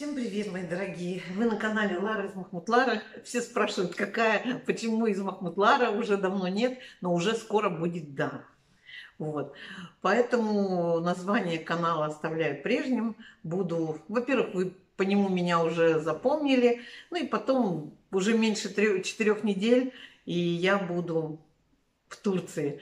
Всем привет, мои дорогие! Вы на канале Лара из Махмутлара. Все спрашивают, какая, почему из Махмутлара уже давно нет, но уже скоро будет да. Вот. Поэтому название канала оставляю прежним. Буду, во-первых, вы по нему меня уже запомнили, ну и потом уже меньше трех, четырех недель, и я буду в Турции.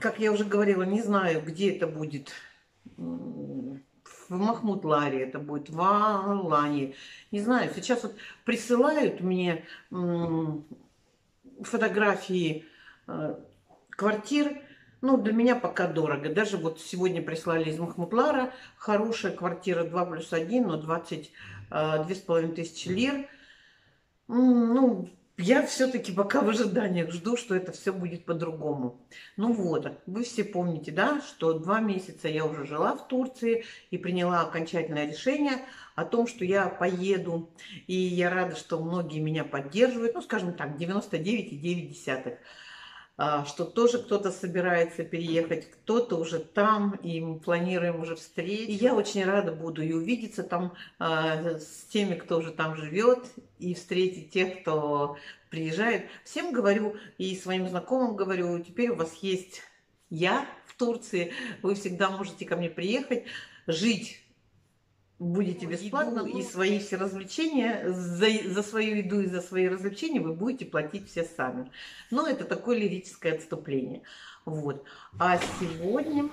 Как я уже говорила, не знаю, где это будет в Махмутларе, это будет в Алании. Не знаю, сейчас вот присылают мне фотографии э, квартир, ну, для меня пока дорого. Даже вот сегодня прислали из Махмутлара хорошая квартира 2 плюс 1, но 20, э, тысячи лир. Ну, я все-таки пока в ожиданиях жду, что это все будет по-другому. Ну вот, вы все помните, да, что два месяца я уже жила в Турции и приняла окончательное решение о том, что я поеду. И я рада, что многие меня поддерживают, ну, скажем так, 99,9 а, что тоже кто-то собирается переехать, кто-то уже там, и мы планируем уже встречу. И я очень рада буду и увидеться там а, с теми, кто уже там живет, и встретить тех, кто приезжает. Всем говорю, и своим знакомым говорю, теперь у вас есть я в Турции, вы всегда можете ко мне приехать, жить будете бесплатно, еду, и свои все развлечения, за, за свою еду и за свои развлечения вы будете платить все сами. Но это такое лирическое отступление. Вот. А сегодня...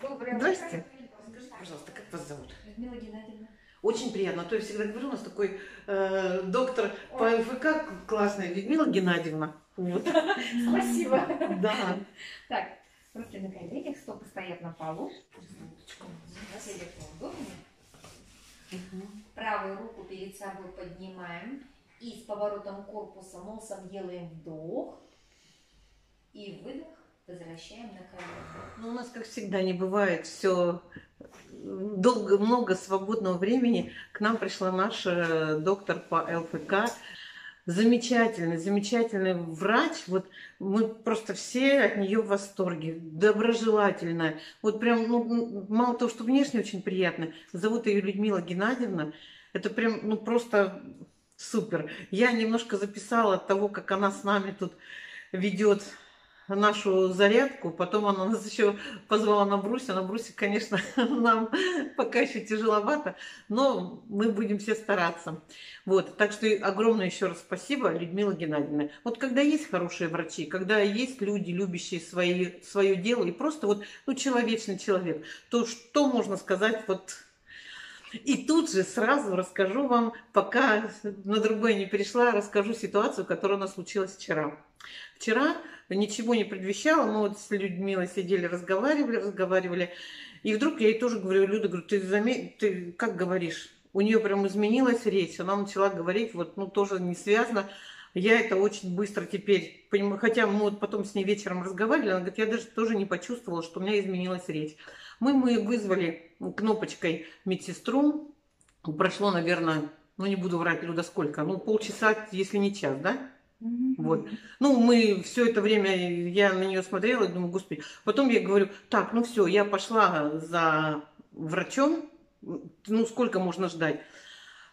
Доброе Здрасте. Скажите, пожалуйста, как вас зовут? Людмила Геннадьевна. Очень приятно. А то я всегда говорю, у нас такой э, доктор по ЛФК классный, Людмила Геннадьевна. Вот. Спасибо. Да. Так, руки на коленях, стопы стоят на полу. Правую руку перед собой поднимаем. И с поворотом корпуса носом делаем вдох. И выдох. Возвращаем на колено. Ну, у нас, как всегда, не бывает все долго, много свободного времени. К нам пришла наша доктор по ЛФК замечательный, замечательный врач. Вот мы просто все от нее в восторге, доброжелательная. Вот прям, ну, мало того, что внешне очень приятно. Зовут ее Людмила Геннадьевна. Это прям, ну, просто супер. Я немножко записала от того, как она с нами тут ведет нашу зарядку, потом она нас еще позвала на брусе. На брусе, конечно, нам пока еще тяжеловато, но мы будем все стараться. Вот, так что огромное еще раз спасибо, Людмила Геннадьевна. Вот когда есть хорошие врачи, когда есть люди, любящие свои, свое дело, и просто вот, ну, человечный человек, то что можно сказать вот и тут же сразу расскажу вам, пока на другое не перешла, расскажу ситуацию, которая у нас случилась вчера. Вчера ничего не предвещало, мы вот с Людмилой сидели, разговаривали, разговаривали. И вдруг я ей тоже говорю, Люда, говорю, ты, заме... ты как говоришь? У нее прям изменилась речь, она начала говорить, вот, ну, тоже не связано. Я это очень быстро теперь понимаю, хотя мы вот потом с ней вечером разговаривали, она говорит, я даже тоже не почувствовала, что у меня изменилась речь. Мы, мы вызвали кнопочкой медсестру, прошло, наверное, ну не буду врать, Люда, сколько, ну полчаса, если не час, да? Вот. Ну, мы все это время, я на нее смотрела и думаю, господи. Потом я говорю, так, ну все, я пошла за врачом, ну, сколько можно ждать?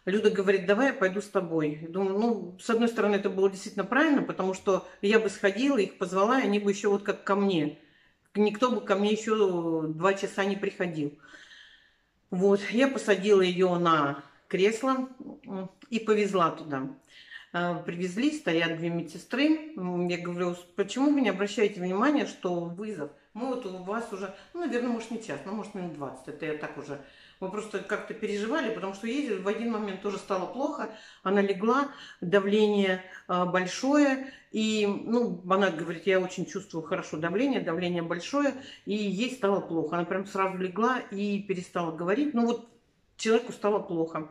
Люда говорит, давай я пойду с тобой. Думаю, ну, с одной стороны, это было действительно правильно, потому что я бы сходила, их позвала, и они бы еще вот как ко мне. Никто бы ко мне еще два часа не приходил. Вот, я посадила ее на кресло и повезла туда. А, привезли, стоят две медсестры. Я говорю, почему вы не обращаете внимания, что вызов? Мы вот у вас уже, ну, наверное, может не час, но может минут 20. Это я так уже мы просто как-то переживали, потому что ей в один момент тоже стало плохо. Она легла, давление а, большое. И, ну, она говорит, я очень чувствую хорошо давление, давление большое. И ей стало плохо. Она прям сразу легла и перестала говорить. Ну, вот человеку стало плохо.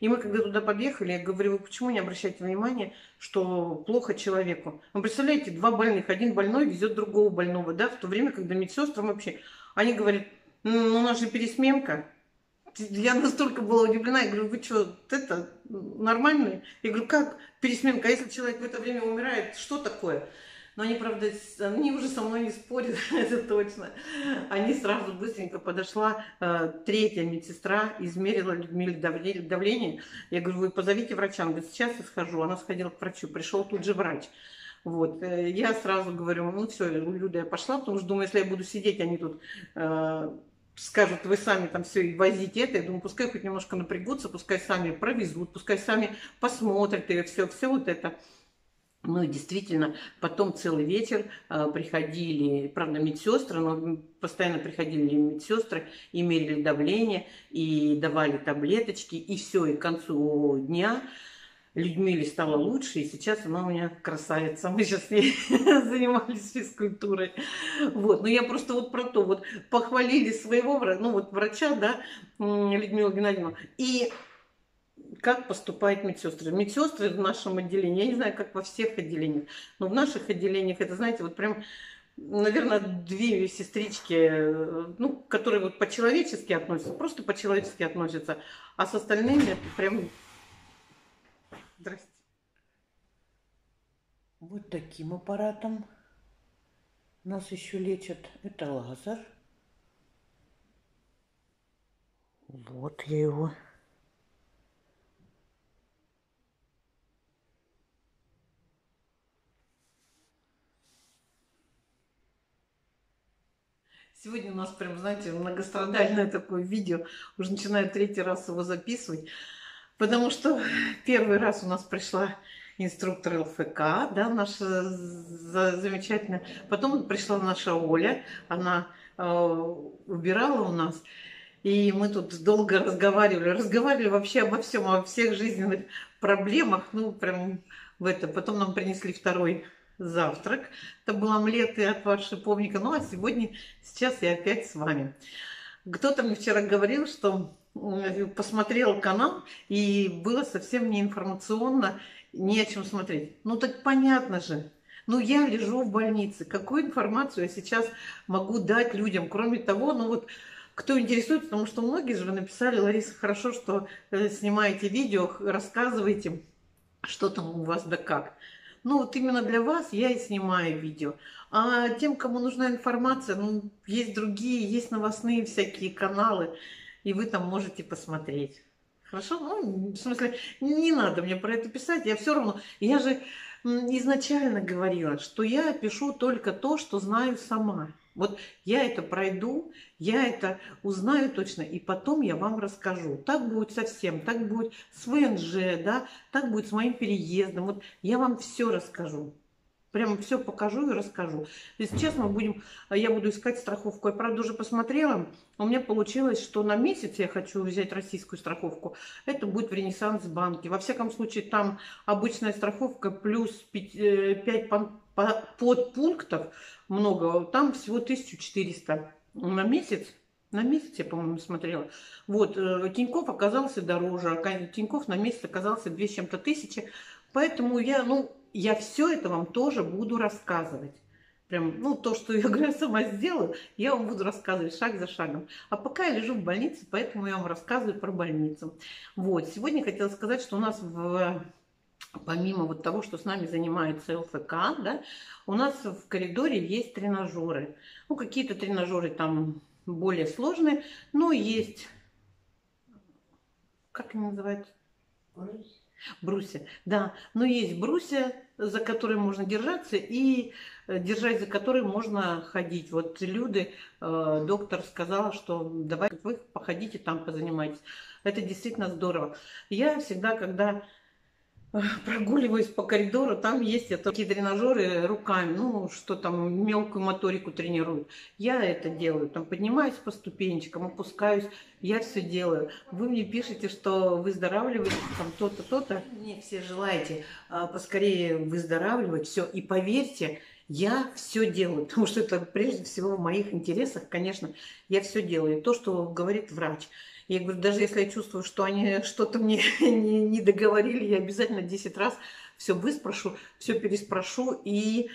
И мы когда туда подъехали, я говорю, вы почему не обращаете внимания, что плохо человеку? Вы представляете, два больных, один больной везет другого больного, да, в то время, когда медсестрам вообще, они говорят, ну, у нас же пересменка, я настолько была удивлена, я говорю, вы что, это нормально? Я говорю, как пересменка, а если человек в это время умирает, что такое? Но они, правда, они уже со мной не спорят, это точно. Они сразу быстренько подошла, э, третья медсестра, измерила Людмиле давление. Я говорю, вы позовите врача. Она говорит, сейчас я схожу. Она сходила к врачу, пришел тут же врач. Вот. Э, я сразу говорю, ну все, Люда, я пошла, потому что думаю, если я буду сидеть, они тут э, скажут, вы сами там все и возите это, я думаю, пускай хоть немножко напрягутся, пускай сами провезут, пускай сами посмотрят и все, все вот это. Ну и действительно, потом целый вечер э, приходили, правда, медсестры, но постоянно приходили медсестры и мерили давление, и давали таблеточки, и все, и к концу дня Людмиле стало лучше, и сейчас она у меня красавица. Мы сейчас с ней занимались физкультурой. Вот. Но я просто вот про то, вот похвалили своего, ну вот врача, да, Людмилу Геннадьевну. И как поступают медсестры. Медсестры в нашем отделении, я не знаю, как во всех отделениях, но в наших отделениях, это, знаете, вот прям, наверное, две сестрички, ну, которые вот по-человечески относятся, просто по-человечески относятся, а с остальными прям Здрасте. Вот таким аппаратом нас еще лечат. Это лазер. Вот я его Сегодня у нас прям, знаете, многострадальное такое видео. Уже начинаю третий раз его записывать. Потому что первый раз у нас пришла инструктор ЛФК, да, наша замечательная. Потом пришла наша Оля, она э, убирала у нас. И мы тут долго разговаривали, разговаривали вообще обо всем, о всех жизненных проблемах, ну, прям в это. Потом нам принесли второй завтрак. Это был омлет и отвар шиповника. Ну, а сегодня, сейчас я опять с вами. Кто-то мне вчера говорил, что посмотрел канал, и было совсем не информационно, не о чем смотреть. Ну так понятно же. Ну я лежу в больнице. Какую информацию я сейчас могу дать людям? Кроме того, ну вот кто интересуется, потому что многие же написали, Лариса, хорошо, что э, снимаете видео, рассказываете, что там у вас да как. Ну вот именно для вас я и снимаю видео. А тем, кому нужна информация, ну есть другие, есть новостные всякие каналы и вы там можете посмотреть. Хорошо? Ну, в смысле, не надо мне про это писать, я все равно... Я же изначально говорила, что я пишу только то, что знаю сама. Вот я это пройду, я это узнаю точно, и потом я вам расскажу. Так будет совсем, так будет с ВНЖ, да, так будет с моим переездом. Вот я вам все расскажу. Прямо все покажу и расскажу. Сейчас мы будем, я буду искать страховку. Я, правда, уже посмотрела. У меня получилось, что на месяц я хочу взять российскую страховку. Это будет в Ренессанс банке. Во всяком случае, там обычная страховка плюс 5, 5 подпунктов много. Там всего 1400 на месяц. На месяц я, по-моему, смотрела. Вот, э, Тиньков оказался дороже. Тиньков на месяц оказался 2 с чем-то тысячи. Поэтому я, ну, я все это вам тоже буду рассказывать. Прям, ну, то, что я, говорю, сама сделаю, я вам буду рассказывать шаг за шагом. А пока я лежу в больнице, поэтому я вам рассказываю про больницу. Вот, сегодня хотела сказать, что у нас в помимо вот того, что с нами занимается ЛФК, да, у нас в коридоре есть тренажеры. Ну, какие-то тренажеры там более сложные, но есть, как они называются? Брусья, да. Но есть брусья, за которые можно держаться, и э, держать за которые можно ходить. Вот Люды, э, доктор сказала, что давай вы походите там, позанимайтесь. Это действительно здорово. Я всегда, когда прогуливаюсь по коридору, там есть такие тренажеры руками, ну, что там мелкую моторику тренируют. Я это делаю, там поднимаюсь по ступенечкам, опускаюсь, я все делаю. Вы мне пишете, что выздоравливаете, там то-то, то-то. Мне все желаете а, поскорее выздоравливать, все. И поверьте, я все делаю, потому что это прежде всего в моих интересах, конечно, я все делаю. То, что говорит врач. Я говорю, даже если я чувствую, что они что-то мне не, не договорили, я обязательно 10 раз все выспрошу, все переспрошу и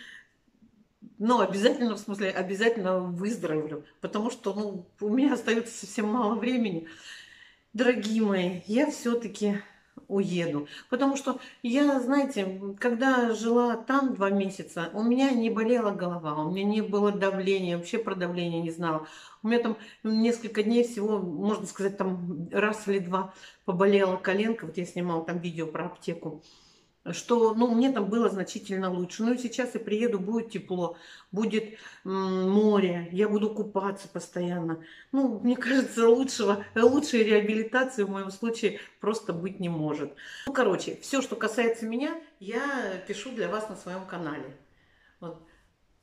ну, обязательно, в смысле, обязательно выздоровлю, потому что ну, у меня остается совсем мало времени. Дорогие мои, я все-таки уеду. Потому что я, знаете, когда жила там два месяца, у меня не болела голова, у меня не было давления, вообще про давление не знала. У меня там несколько дней всего, можно сказать, там раз или два поболела коленка. Вот я снимала там видео про аптеку что ну, мне там было значительно лучше. Ну и сейчас я приеду, будет тепло, будет море, я буду купаться постоянно. Ну, мне кажется, лучшего, лучшей реабилитации в моем случае просто быть не может. Ну, короче, все, что касается меня, я пишу для вас на своем канале. Вот.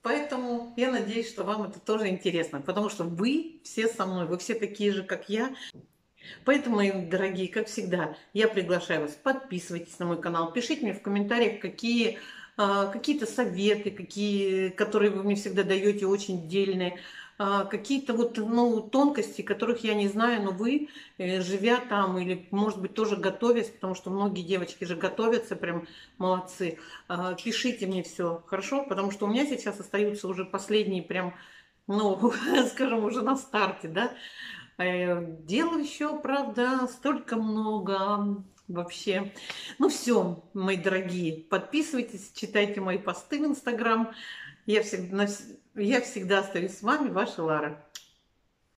Поэтому я надеюсь, что вам это тоже интересно, потому что вы все со мной, вы все такие же, как я. Поэтому, мои дорогие, как всегда, я приглашаю вас, подписывайтесь на мой канал, пишите мне в комментариях, какие а, какие-то советы, какие, которые вы мне всегда даете, очень дельные, а, какие-то вот ну, тонкости, которых я не знаю, но вы, э, живя там или, может быть, тоже готовясь, потому что многие девочки же готовятся, прям молодцы, а, пишите мне все, хорошо? Потому что у меня сейчас остаются уже последние прям, ну, скажем, уже на старте, да, дел еще, правда, столько много вообще. Ну все, мои дорогие, подписывайтесь, читайте мои посты в Инстаграм. Я всегда, я всегда остаюсь с вами, ваша Лара.